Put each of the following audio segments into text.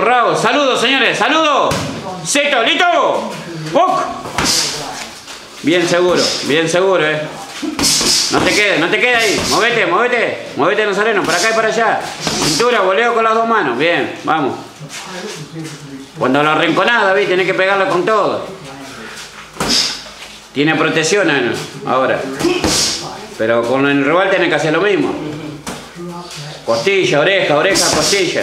Bravo, saludos señores, saludos. Seto, listo. Bien seguro, bien seguro, eh. No te quedes, no te quedes ahí. Movete, movete. Movete Nazareno, para acá y para allá. Cintura, voleo con las dos manos. Bien, vamos. Cuando la arrinconás, David, tenés que pegarlo con todo. Tiene protección ahora. Pero con el rival tenés que hacer lo mismo. Costilla, oreja, oreja, costilla.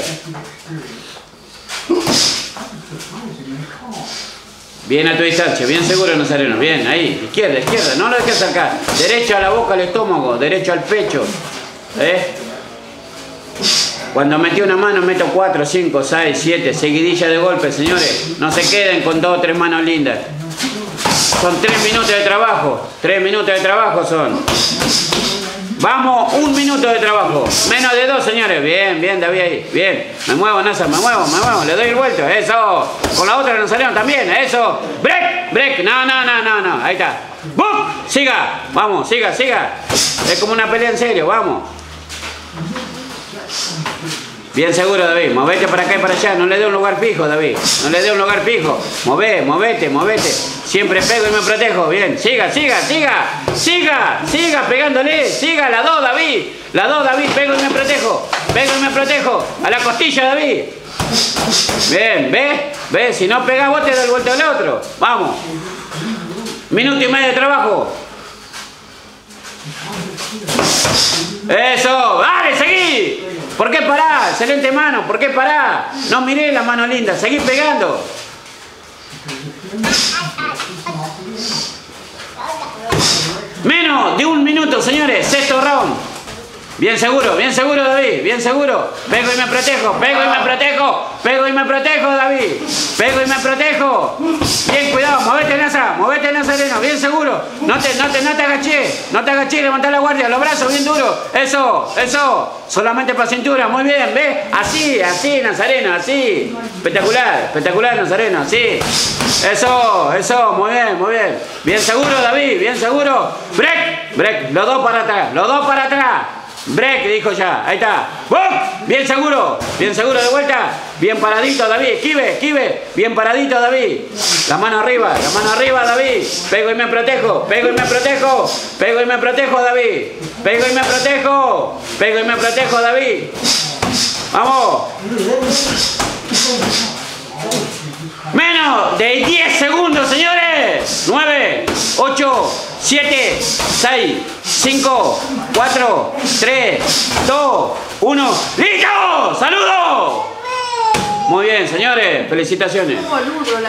Bien a tu distancia, bien seguro Nazareno, bien, ahí, izquierda, izquierda, no lo dejes acá, derecho a la boca, al estómago, derecho al pecho, ¿eh? Cuando metí una mano meto 4, 5, 6, 7, seguidilla de golpes, señores, no se queden con dos o tres manos lindas. Son tres minutos de trabajo, tres minutos de trabajo son. Vamos, un minuto de trabajo. Menos de dos, señores. Bien, bien, David ahí. Bien. Me muevo, Nasa, me muevo, me muevo. Le doy el vuelto. Eso. Con la otra no salieron también. Eso. Break, break. No, no, no, no, no. Ahí está. ¡Bum! Siga. Vamos, siga, siga. Es como una pelea en serio. Vamos. Bien seguro, David. Movete para acá y para allá. No le dé un lugar fijo, David. No le dé un lugar fijo. Move, movete, movete. Siempre pego y me protejo. Bien. Siga, siga, siga. Siga, siga pegándole. Siga la dos, David. La dos, David. Pego y me protejo. Pego y me protejo. A la costilla, David. Bien, ¿ves? ¿Ves? Si no pegas vos te da el vuelto al otro. Vamos. Minuto y medio de trabajo. Eso. Seguí. ¿Por qué pará? Excelente mano. ¿Por qué pará? No miré la mano linda. Seguí pegando. Menos de un minuto, señores. Sexto round. Bien seguro, bien seguro, David. Bien seguro. Pego y me protejo. Pego y me protejo. Pego y me protejo, David. Pego y me protejo. Bien, cuidado. Movete, Nasa. Movete, Nazareno. Bien seguro. No te, no te, no te agaché. No te agaché. Levanta la guardia. Los brazos bien duros. Eso, eso. Solamente para cintura. Muy bien. ¿Ves? Así, así, Nazareno. Así. Espectacular. Espectacular, Nazareno. Así. Eso, eso. Muy bien, muy bien. Bien seguro, David. Bien seguro. Break. Break. Los dos para atrás. Los dos para atrás. Break, dijo ya. Ahí está. ¡Bum! Bien seguro. Bien seguro de vuelta. Bien paradito, David. Esquive, esquive. Bien paradito, David. La mano arriba, la mano arriba, David. Pego y me protejo. Pego y me protejo. Pego y me protejo, David. Pego y me protejo. Pego y me protejo, David. Vamos. Menos de 10 segundos, señores. 9, 8, 7, 6, 5, 4, 3, 2, 1. ¡Listo! ¡Saludos! Muy bien, señores. Felicitaciones.